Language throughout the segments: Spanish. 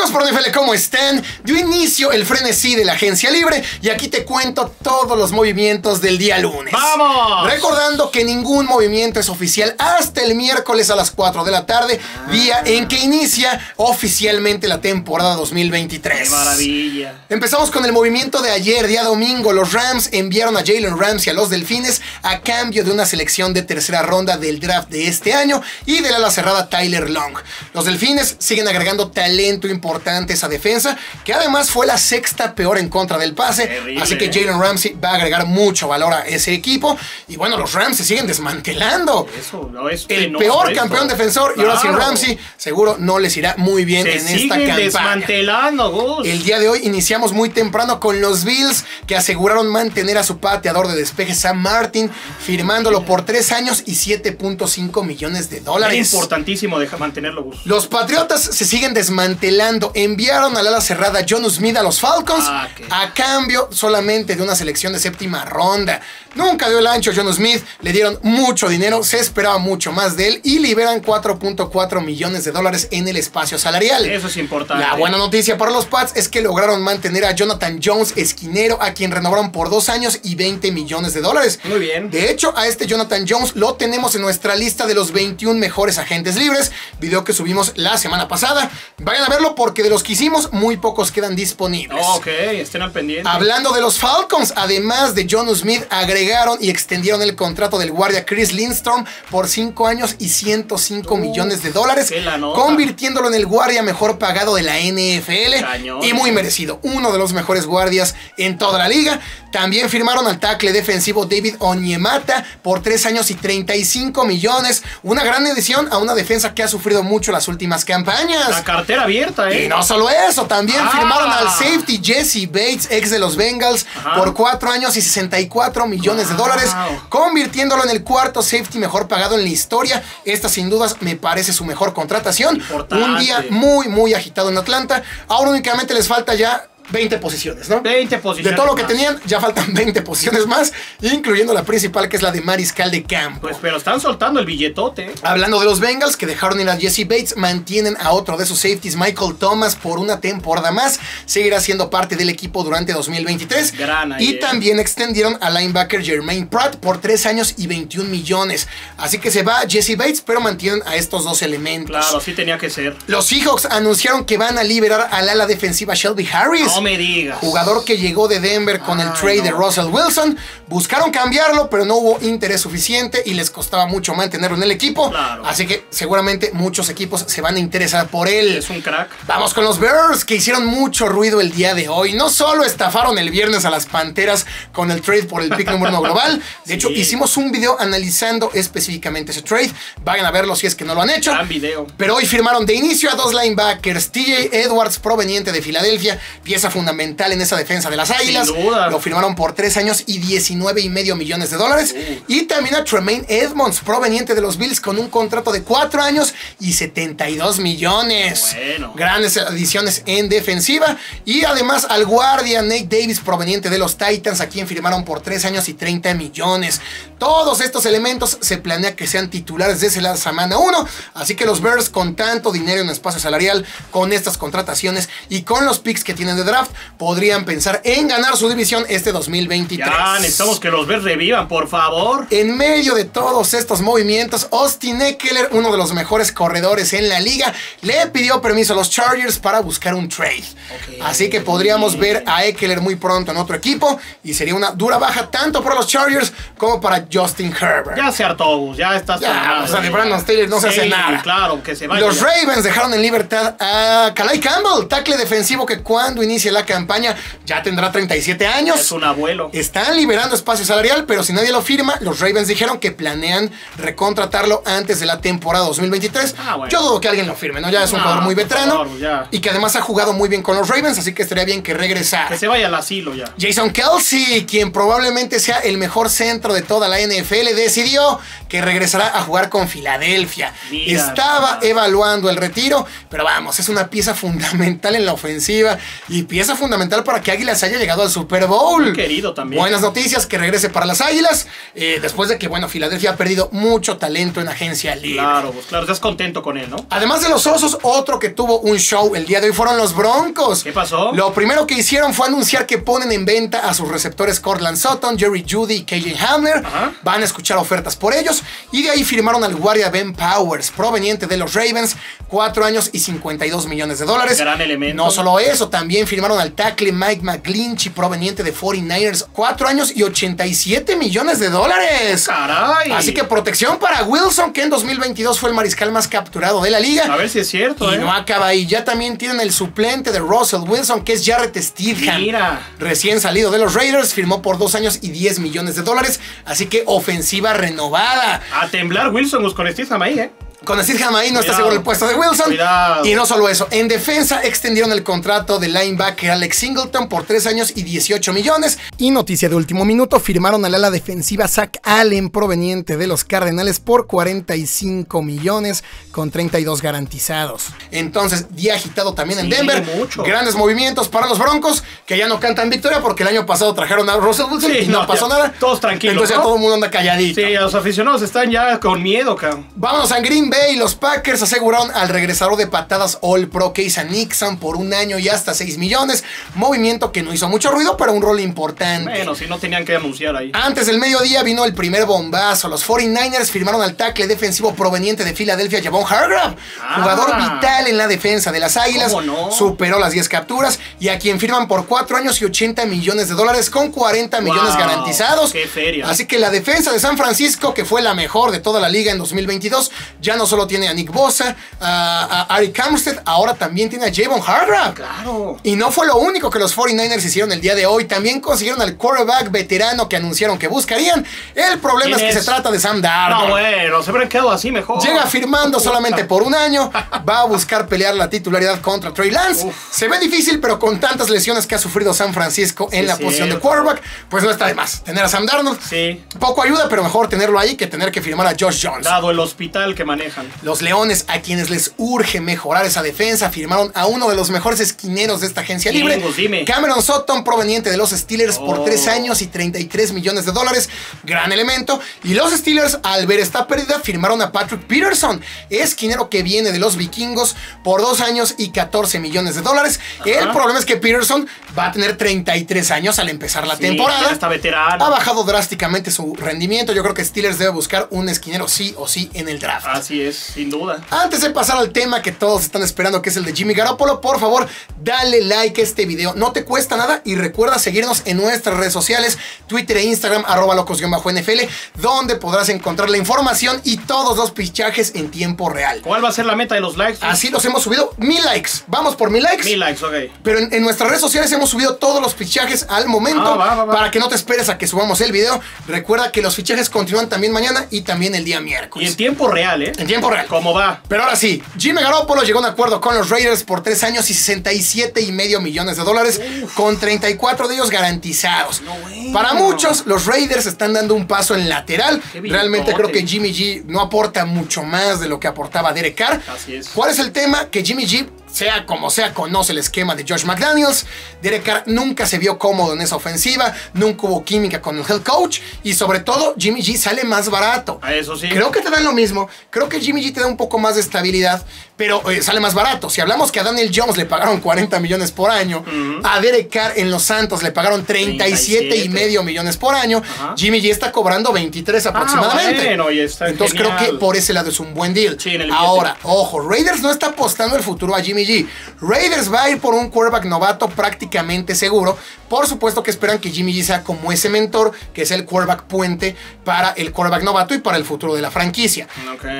Locos por NFL, ¿cómo están? Dio inicio el frenesí de la agencia libre y aquí te cuento todos los movimientos del día lunes. ¡Vamos! Recordando que ningún movimiento es oficial hasta el miércoles a las 4 de la tarde, día en que inicia oficialmente la temporada 2023. ¡Qué maravilla! Empezamos con el movimiento de ayer, día domingo. Los Rams enviaron a Jalen Ramsey a los Delfines a cambio de una selección de tercera ronda del draft de este año y del ala cerrada Tyler Long. Los Delfines siguen agregando talento importante esa defensa, que además fue la sexta peor en contra del pase. Terrible, así que. Jalen Ramsey va a agregar mucho valor a ese equipo. Y bueno, los Rams se siguen desmantelando. Eso no es El peor esto. campeón defensor y ahora sin Claro. Ramsey seguro no les irá muy bien Se en esta campaña. desmantelando, Gus. El día de hoy iniciamos muy temprano con los Bills que aseguraron mantener a su pateador de despeje Sam Martin, firmándolo por 3 años y 7.5 millones de Es dólares. importantísimo deja- mantenerlo, Gus. Los Patriotas se siguen desmantelando. Enviaron al ala cerrada John Smith a los Falcons Ah, a cambio solamente de una selección de séptima ronda. Nunca dio el ancho John Smith, le dieron mucho dinero, se esperaba mucho más de él y liberan 4.4 millones de dólares en el espacio salarial. Eso es importante. La buena noticia para los Pats es que lograron mantener a Jonathan Jones, esquinero, a quien renovaron por dos años y 20 millones de dólares. Muy bien. De hecho, a este Jonathan Jones lo tenemos en nuestra lista de los 21 mejores agentes libres, video que subimos la semana pasada. Vayan a verlo porque de los que hicimos, muy pocos quedan disponibles. Ok, estén al pendiente. Hablando de los Falcons, además de John Smith, agregaron y extendieron el contrato del guardia Chris Lindstrom por 5 años y 105 Uf, millones de dólares, convirtiéndolo en el guardia mejor pagado de la NFL Cañón. y muy merecido, uno de los mejores guardias en toda la liga. También firmaron al tackle defensivo David Onyemata por 3 años y 35 millones, una gran edición a una defensa que ha sufrido mucho las últimas campañas. La cartera abierta, ¿eh? Y no solo eso, también Ah. firmaron al safety Jesse Bates, ex de los Bengals, Ajá. por 4 años y 64 millones de dólares, convirtiéndolo en el cuarto safety mejor pagado en la historia. Esta sin dudas me parece su mejor contratación. Importante. Un día muy, muy agitado en Atlanta. Ahora únicamente les falta ya 20 posiciones, ¿no? 20 posiciones. De todo lo que más. tenían, ya faltan 20 posiciones más, incluyendo la principal que es la de mariscal de campo. Pues, pero están soltando el billetote. Hablando de los Bengals que dejaron ir a Jesse Bates, mantienen a otro de sus safeties, Michael Thomas, por una temporada más. Seguirá siendo parte del equipo durante 2023. Gran y ayer. también extendieron al linebacker Jermaine Pratt por 3 años y 21 millones. Así que se va Jesse Bates, pero mantienen a estos dos elementos. Claro, así tenía que ser. Los Seahawks anunciaron que van a liberar al ala defensiva Shelby Harris. No me digas. Jugador que llegó de Denver con el trade de. Russell Wilson. Buscaron cambiarlo, pero no hubo interés suficiente y les costaba mucho mantenerlo en el equipo. Claro. Así que seguramente muchos equipos se van a interesar por él. Es un crack. Vamos con los Bears que hicieron mucho ruido el día de hoy. No solo estafaron el viernes a las Panteras con el trade por el pick número uno global. De hecho, Sí. hicimos un video analizando específicamente ese trade. Vayan a verlo si es que no lo han hecho. Gran video. Pero hoy firmaron de inicio a dos linebackers. TJ Edwards, proveniente de Filadelfia, pieza fundamental en esa defensa de las Águilas. duda. Lo firmaron por tres años y 19 y medio millones de dólares. Uh. Y también a Tremaine Edmonds, proveniente de los Bills, con un contrato de cuatro años y 72 millones. Bueno. Grandes adiciones en defensiva. Y además al guardia Nate Davis, proveniente de los Titans, a quien firmaron por tres años y 30 millones. Todos estos elementos se planea que sean titulares desde la semana 1. Así que los Bears, con tanto dinero en espacio salarial, con estas contrataciones y con los picks que tienen de draft, podrían pensar en ganar su división este 2023. Ya necesitamos que los Bears revivan, por favor. En medio de todos estos movimientos, Austin Eckler, uno de los mejores corredores en la liga, le pidió permiso a los Chargers para buscar un trade. Así que podríamos ver a Eckler muy pronto en otro equipo y sería una dura baja tanto para los Chargers como para Justin Herbert. Ya se hartó. Ya está hasta Ya, o sea, de Brandon Staley no se hace nada. Claro, que se vaya. Los. Ravens dejaron en libertad a Kalai Campbell, tackle defensivo que cuando inicie la campaña ya tendrá 37 años. Es un abuelo. Están liberando espacio salarial, pero si nadie lo firma, los Ravens dijeron que planean recontratarlo antes de la temporada 2023. Ah, bueno. Yo dudo que alguien lo firme, ¿no? Ya es un No, jugador muy veterano favor, y que además ha jugado muy bien con los Ravens, así que estaría bien que Que regresara. se vaya al asilo ya. Jason Kelsey, quien probablemente sea el mejor centro de toda la NFL, decidió que regresará a jugar con Filadelfia. Mira, Estaba evaluando el retiro, pero vamos, es una pieza fundamental en la ofensiva y pieza fundamental para que Águilas haya llegado al Super Bowl. Muy querido también. Buenas noticias que regrese para las Águilas, eh, después de que, bueno, Filadelfia ha perdido mucho talento en agencia libre. Claro, pues claro, estás contento con él, ¿no? Además de los Osos, otro que tuvo un show el día de hoy fueron los Broncos. ¿Qué pasó? Lo primero que hicieron fue anunciar que ponen en venta a sus receptores Cortland Sutton, Jerry Judy y KJ Hamler. Ajá. Van a escuchar ofertas por ellos. Y de ahí firmaron al guardia Ben Powers, proveniente de los Ravens, 4 años y 52 millones de dólares. Gran elemento. No solo eso, también firmaron al tackle Mike McGlinchey, proveniente de 49ers, 4 años y 87 millones de dólares. Caray. Así que protección para Wilson, que en 2022 fue el mariscal más capturado de la liga. A ver si es cierto, Y ¿eh? no acaba ahí. Ya también tienen el suplente de Russell Wilson, que es Jarrett Stidham. Mira. Recién salido de los Raiders, firmó por dos años y 10 millones de dólares. Así que ofensiva renovada. A temblar Wilson con Steve ahí, ¿eh? Con Stidham ahí no está seguro el puesto de Wilson. Cuidado. Y no solo eso, en defensa extendieron el contrato de linebacker Alex Singleton por 3 años y 18 millones. Y noticia de último minuto, firmaron al ala defensiva Zach Allen proveniente de los Cardenales por 45 millones con 32 garantizados. Entonces, día agitado también en Sí, Denver. mucho. Grandes movimientos para los Broncos que ya no cantan victoria porque el año pasado trajeron a Russell Wilson Sí, y no, no, pasó ya, nada. todos tranquilos, Entonces ya ¿no? todo el mundo anda calladito. Sí, los aficionados están ya con miedo, cabrón. Vámonos a Green Bay. Los Packers aseguraron al regresador de patadas All Pro Casey Nixon por un año y hasta 6 millones. Movimiento que no hizo mucho ruido, pero un rol importante. Bueno, si no tenían que anunciar ahí. Antes del mediodía vino el primer bombazo. Los 49ers firmaron al tackle defensivo proveniente de Filadelfia, Javon Hargrave. Ah. Jugador vital en la defensa de las Águilas. Superó las 10 capturas y a quien firman por 4 años y 80 millones de dólares con 40 millones Wow, garantizados. qué feria. Así que la defensa de San Francisco, que fue la mejor de toda la liga en 2022, ya no solo tiene a Nick Bosa, a, a Ari Kamstead, ahora también tiene a Javon Hargrave. Claro. Y no fue lo único que los 49ers hicieron el día de hoy. También consiguieron al quarterback veterano que anunciaron que buscarían. El problema es ¿Quién que es? se trata de Sam Darnold. No, bueno, se habrían quedado así mejor. Llega firmando solamente por un año. Va a buscar pelear la titularidad contra Trey Lance. Uf. Se ve difícil, pero con tantas lesiones que ha sufrido San Francisco en Sí, la posición de quarterback, pues no está de más tener a Sam Darnold. Sí. Poco ayuda, pero mejor tenerlo ahí que tener que firmar a Josh Jones. Dado el hospital que manejan. Los Leones, a quienes les urge mejorar esa defensa, firmaron a uno de los mejores esquineros de esta agencia libre, Pues dime. Cameron Sutton, proveniente de los Steelers por Oh. 3 años y 33 millones de dólares. Gran elemento. Y los Steelers, al ver esta pérdida, firmaron a Patrick Peterson, esquinero que viene de los vikingos por 2 años y 14 millones de dólares. El problema es que Peterson va a tener 33 años al empezar la Sí, temporada. está veterano. Ha bajado drásticamente su rendimiento. Yo creo que Steelers debe buscar un esquinero sí o sí en el draft. Así es, sin duda. Antes de pasar al tema que todos están esperando, que es el de Jimmy Garoppolo, por favor, dale like a este video. No te cuesta nada y recuerda seguirnos en nuestras redes sociales, Twitter e Instagram, arroba locos-nfl, donde podrás encontrar la información y todos los pichajes en tiempo real. ¿Cuál va a ser la meta de los likes? Así los hemos subido mil likes. Vamos por mil likes. Mil likes, ok. Pero en, en nuestras redes sociales hemos subido todos los fichajes al momento Ah, va, va, va. para que no te esperes a que subamos el video. Recuerda que los fichajes continúan también mañana y también el día Y en miércoles. tiempo real, ¿eh? En tiempo real. ¿Cómo va? Pero ahora sí, Jimmy Garoppolo llegó a un acuerdo con los Raiders por 3 años y 67 y medio millones de dólares, con 34 de ellos garantizados. No, bueno. Para muchos, los Raiders están dando un paso en lateral. Realmente creo que Jimmy G no aporta mucho más de lo que aportaba Derek Carr. Así es. ¿Cuál es el tema? Que Jimmy G, sea como sea, conoce el esquema de Josh McDaniels. Derek Carr nunca se vio cómodo en esa ofensiva, nunca hubo química con el head coach y sobre todo Jimmy G sale más barato. A eso sí. Creo que te dan lo mismo. Creo que Jimmy G te da un poco más de estabilidad, pero eh, sale más barato. Si hablamos que a Daniel Jones le pagaron 40 millones por año, a Derek Carr en Los Santos le pagaron 37 y 37. medio millones por año. Jimmy G está cobrando 23 aproximadamente. bueno, y está Entonces genial. creo que por ese lado es un buen deal. Sí, Ahora, ojo, Raiders no está apostando el futuro a Jimmy G. Raiders va a ir por un quarterback novato prácticamente seguro. Por supuesto que esperan que Jimmy G sea como ese mentor, que es el quarterback puente para el quarterback novato y para el futuro de la franquicia.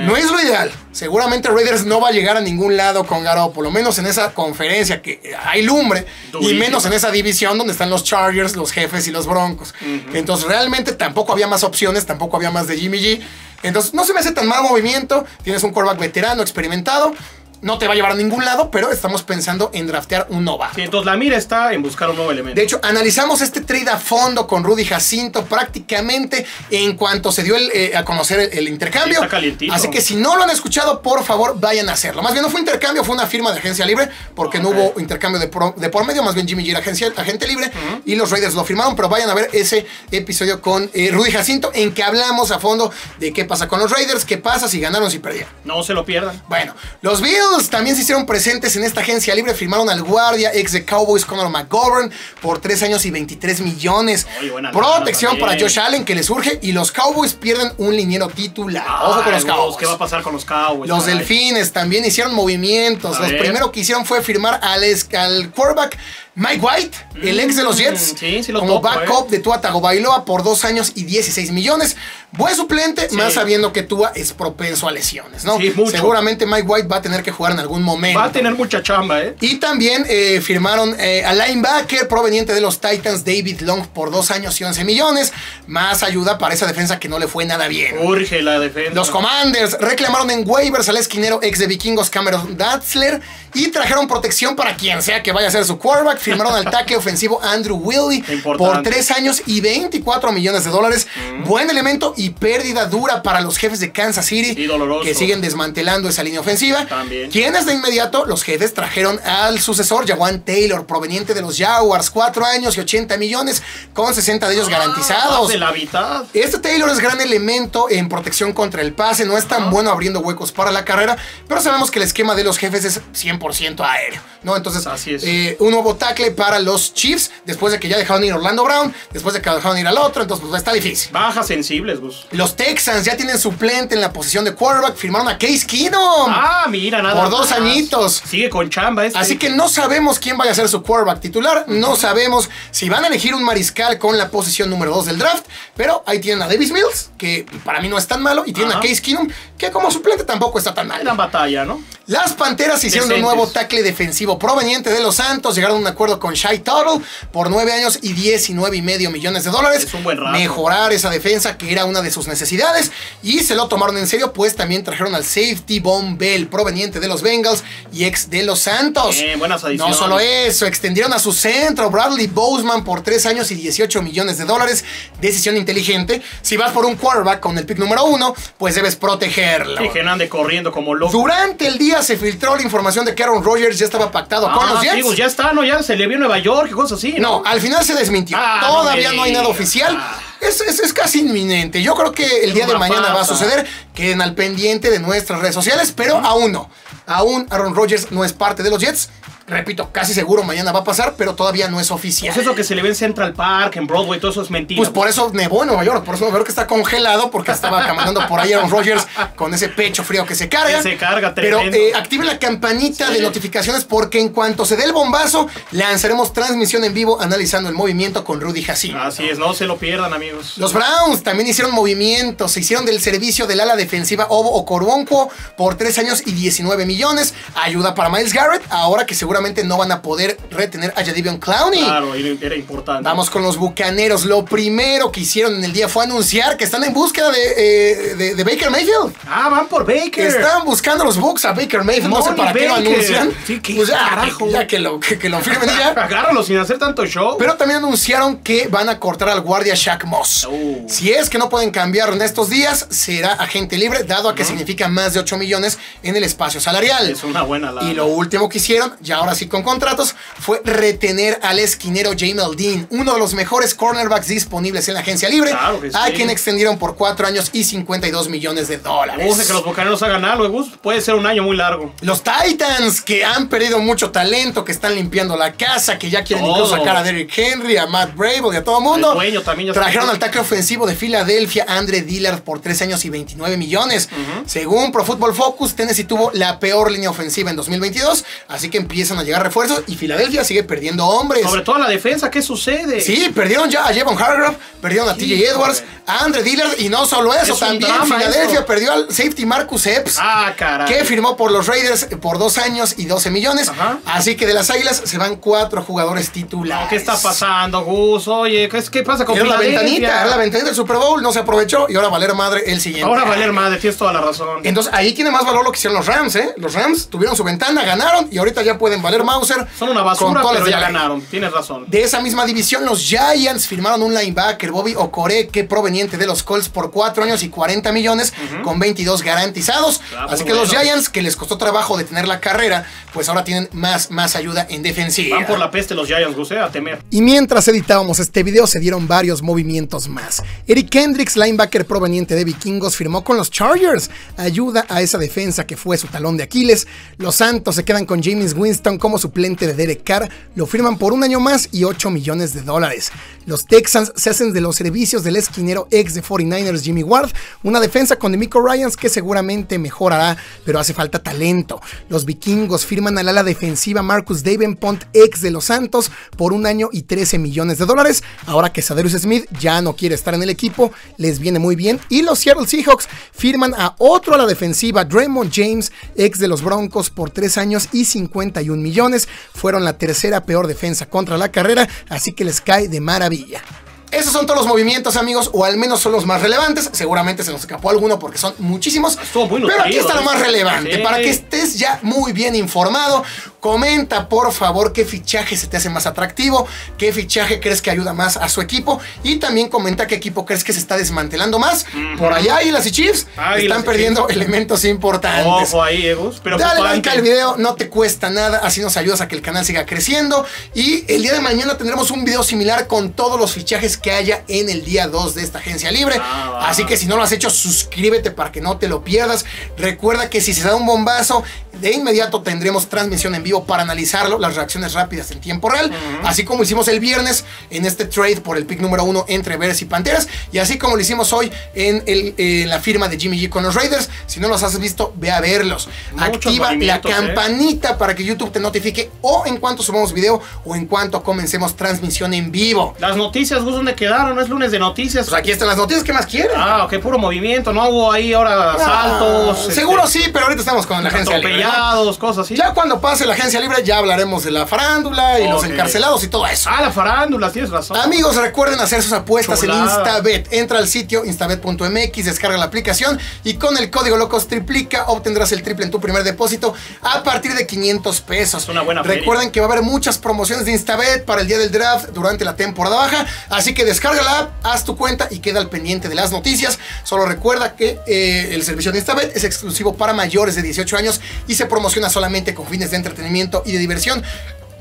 No es lo ideal. Seguramente Raiders no va a llegar a ningún lado con Garoppolo, menos en esa conferencia que hay lumbre, y menos en esa división donde están los Chargers, los jefes y los Broncos. Entonces realmente tampoco había más opciones, tampoco había más de Jimmy G. Entonces no se me hace tan mal movimiento. Tienes un quarterback veterano, experimentado. No te va a llevar a ningún lado, pero estamos pensando en draftear un novato. Sí, entonces la mira está en buscar un nuevo elemento. De hecho, analizamos este trade a fondo con Rudy Jacinto prácticamente en cuanto se dio el, eh, a conocer el, el intercambio. Sí, está calientito. Así que si no lo han escuchado, por favor, vayan a hacerlo. Más bien no fue intercambio, fue una firma de agencia libre, porque no hubo intercambio de, pro- de por medio, más bien Jimmy G era agencia, agente libre y los Raiders lo firmaron, pero vayan a ver ese episodio con eh, Rudy Jacinto en que hablamos a fondo de qué pasa con los Raiders, qué pasa si ganaron, si perdieron. No se lo pierdan. Bueno, los Bills también se hicieron presentes en esta agencia libre. Firmaron al guardia ex de Cowboys, Conor McGovern, por 3 años y 23 millones. Protección para. Josh Allen, que le surge. Y los Cowboys pierden un liniero titular. Ojo con los Cowboys. ¿Qué va a pasar con los Cowboys? Los Ay. Delfines también hicieron movimientos. Los primero que hicieron fue firmar al, al quarterback Mike White, el ex de los Mm, Jets, sí, sí lo como topo, backup eh. de Tua Tagovailoa por dos años y 16 millones. Buen suplente, Sí. más sabiendo que Tua es propenso a lesiones, ¿no? Mucho. Seguramente Mike White va a tener que jugar en algún momento. Va a tener mucha chamba, ¿eh? Y también eh, firmaron eh, al linebacker proveniente de los Titans, David Long, por dos años y 11 millones. Más ayuda para esa defensa que no le fue nada bien. Urge la defensa. Los Commanders reclamaron en waivers al esquinero ex de vikingos Cameron Datzler y trajeron protección para quien sea que vaya a ser su quarterback. Firmaron al tackle ofensivo Andrew Importante. por 3 años y 24 millones de dólares. Buen elemento y pérdida dura para los jefes de Kansas City Sí, que siguen desmantelando esa línea ofensiva. También. Quienes de inmediato los jefes trajeron al sucesor Jawan Taylor proveniente de los Jaguars, 4 años y 80 millones con 60 de ellos Más garantizados. de la mitad. Este Taylor es gran elemento en protección contra el pase, no es tan bueno abriendo huecos para la carrera, pero sabemos que el esquema de los jefes es 100% aéreo, ¿no? Entonces, Así es. eh, un nuevo tackle para los Chiefs, después de que ya dejaron ir a Orlando Brown, después de que dejaron ir al otro, entonces pues está difícil. Bajas sensibles, Gus. Los Texans ya tienen suplente en la posición de quarterback, firmaron a Case Keenum. Ah, mira, nada Por dos más. añitos. Sigue con chamba este. Así que no sabemos quién vaya a ser su quarterback titular, no sabemos si van a elegir un mariscal con la posición número 2 del draft, pero ahí tienen a Davis Mills, que para mí no es tan malo, y tienen Ajá. a Case Keenum, que como suplente tampoco está tan mal. Gran batalla, ¿no? Las Panteras hicieron un nuevo tackle defensivo proveniente de los Santos, llegaron a un acuerdo con Shai Tuttle por 9 años y 19 y medio millones de dólares. Es un buen rato. Mejorar esa defensa que era una de sus necesidades y se lo tomaron en serio, pues también trajeron al safety Von Bell proveniente de los Bengals y ex de los Santos. Buenas No adiciones. solo eso, extendieron a su centro Bradley Boseman por 3 años y 18 millones de dólares. Decisión inteligente. Si vas por un quarterback con el pick número 1, pues debes protegerlo. Sí, que no ande corriendo como loco. Durante el día se filtró la información de que Aaron Rodgers ya estaba pactado con Ah, los Jets. sí, Gus, ya está, ¿no? Ya se le vio en Nueva York y cosas así, No, al final se desmintió. Ah, Todavía no, hay nada oficial. Ah. Es, es- es casi inminente. Yo creo que el día de mañana va a suceder. Queden al pendiente de nuestras redes sociales, pero aún no. Aún Aaron Rodgers no es parte de los Jets. Repito, casi seguro mañana va a pasar, pero todavía no es oficial. Pues eso que se le ve en Central Park, en Broadway, todo eso es mentira. Pues por eso nevó en Nueva York, por eso Nueva York está congelado, porque estaba caminando por ahí Aaron Rodgers con ese pecho frío que se carga. Que se carga Pero tremendo. eh, activen la campanita Sí. de notificaciones porque en cuanto se dé el bombazo, lanzaremos transmisión en vivo analizando el movimiento con Rudy Jacinto. Así es, no se lo pierdan, amigos. Los Browns también hicieron movimientos, se hicieron del servicio del ala defensiva Obo Okoronquo por 3 años y 19 millones. Ayuda para Miles Garrett, ahora que seguramente no van a poder retener a Jadivion Clowney. Claro, era importante. Vamos con los bucaneros. Lo primero que hicieron en el día fue anunciar que están en búsqueda de, eh, de- de Baker Mayfield. Ah, van por Baker. Están buscando los Bucks a Baker Mayfield. no sé para qué lo Baker. anuncian. Sí, qué Pues ya, carajo. ya que lo, que, que lo firmen ya. Agárralo sin hacer tanto show. Pero también anunciaron que van a cortar al guardia Shaq Moss. Oh. Si es que no pueden cambiarlo en estos días, será agente libre, dado a que significa más de 8 millones en el espacio salarial. es una buena lana. Y lo último que hicieron, ya ahora sí con contratos, fue retener al esquinero Jamel Dean, uno de los mejores cornerbacks disponibles en la agencia libre, Claro a quien extendieron por 4 años y 52 millones de dólares. Use que los bucaneros hagan algo. Puede ser un año muy largo. Los Titans, que han perdido mucho talento, que están limpiando la casa, que ya quieren incluso sacar a Derrick Henry, a Matt Brable y a todo el mundo. El dueño también ya está- Trajeron al tackle ofensivo de Filadelfia, Andre Dillard, por 3 años y 29 millones. Según Pro Football Focus, Tennessee tuvo la peor línea ofensiva en 2022, así que empiezan a llegar refuerzos y Filadelfia sigue perdiendo hombres. Sobre todo la defensa, ¿qué sucede? Sí, perdieron ya a Jevon Hargrove, perdieron a TJ Edwards, a Andre Dillard y no solo eso, Es también Filadelfia esto. perdió al safety Marcus Epps. Ah, caray. Que firmó por los Raiders por dos años y 12 millones. Ajá. Así que de las Águilas se van cuatro jugadores titulares. ¿Qué está pasando, Gus? Oye, ¿qué, qué pasa con Era la ventanita, era la ventanita del Super Bowl, no se aprovechó y ahora valer madre el siguiente. Ahora valer madre, tienes toda la razón. Entonces ahí tiene más valor lo que hicieron los Rams, ¿eh? Los Rams tuvieron su ventana, ganaron y ahorita ya pueden valer Mauser. Son una basura, pero ya ganaron. Tienes razón. De esa misma división, los Giants firmaron un linebacker, Bobby Okore, que proveniente de los Colts por 4 años y 40 millones, con 22 garantizados. Ah, Así muy que los. Giants, que les costó trabajo detener la carrera, pues ahora tienen más, más ayuda en defensiva. Van por la peste los Giants, eh, a temer. Y mientras editábamos este video se dieron varios movimientos más. Eric Kendricks, linebacker proveniente de Vikingos, firmó con los Chargers. Ayuda a esa defensa que fue su talón de Aquiles. Los Santos se quedan con James Winston como suplente de Derek Carr. Lo firman por un año más y 8 millones de dólares. Los Texans se hacen de los servicios del esquinero ex de 49ers Jimmy Ward. Una defensa con Demico Ryans que seguramente mejorará, pero hace falta talento. Los vikingos firman al ala defensiva Marcus Davenpont, ex de los Santos, por un año y 13 millones de dólares. Ahora que Sadarius Smith ya no quiere estar en el equipo, les viene muy bien. Y los Seattle Seahawks firman a otro a la defensiva, Draymond James, ex de los Broncos, por 3 años y 51 millones. Fueron la tercera peor defensa contra la carrera, así que les cae de maravilla. Esos son todos los movimientos, amigos, o al menos son los más relevantes. Seguramente se nos escapó alguno porque son muchísimos. Estuvo muy Pero aquí está lo ¿eh? más relevante. Sí. Para que estés ya muy bien informado, comenta por favor qué fichaje se te hace más atractivo, qué fichaje crees que ayuda más a su equipo y también comenta qué equipo crees que se está desmantelando más. Por allá Águilas y Chiefs Águilas están y perdiendo Chiefs. elementos importantes. Ojo ahí, eh, Gus. Pero Dale like al video, no te cuesta nada, así nos ayudas a que el canal siga creciendo. Y el día de mañana tendremos un video similar con todos los fichajes que haya en el día 2 de esta agencia libre. Ah, así que si no lo has hecho, suscríbete para que no te lo pierdas. Recuerda que si se da un bombazo, de inmediato tendremos transmisión en vivo para analizarlo, las reacciones rápidas en tiempo real. Así como hicimos el viernes en este trade por el pick número uno entre Bears y Panteras. Y así como lo hicimos hoy en, el- en la firma de Jimmy G con los Raiders. Si no los has visto, ve a verlos. Muchos Activa la ¿eh? campanita para que YouTube te notifique o en cuanto subamos video o en cuanto comencemos transmisión en vivo. Las noticias, Gus, ¿dónde quedaron? No es lunes de noticias. Pues aquí están las noticias, ¿qué más quieren? Ah, ok, puro movimiento. No hubo ahí ahora Ah, saltos. seguro este, sí, pero ahorita estamos con la agencia libre. ¿no? Atropellados, cosas así. Ya cuando pase la agencia libre ya hablaremos de la farándula y los encarcelados y todo eso. Ah, la farándula, tienes razón. Amigos, recuerden hacer sus apuestas en. Instabet. Entra al sitio instabet.mx, descarga la aplicación y con el código locos triplica obtendrás el triple en tu primer depósito a partir de 500 pesos. Es una buena feria. Recuerden que va a haber muchas promociones de Instabet para el día del draft durante la temporada baja, así que descarga la app, haz tu cuenta y queda al pendiente de las noticias. Solo recuerda que eh, el servicio de Instabet es exclusivo para mayores de 18 años y se promociona solamente con fines de entretenimiento y de diversión.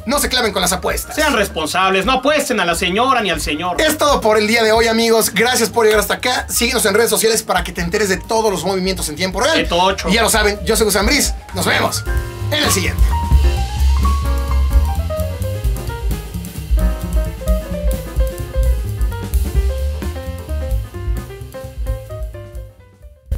No se claven con las apuestas. Sean responsables, no apuesten a la señora ni al señor. Es todo por el día de hoy, amigos. Gracias por llegar hasta acá. Síguenos en redes sociales para que te enteres de todos los movimientos en tiempo real. Qué tocho. Y ya lo saben, yo soy Gus Ambriz. Nos vemos en el siguiente.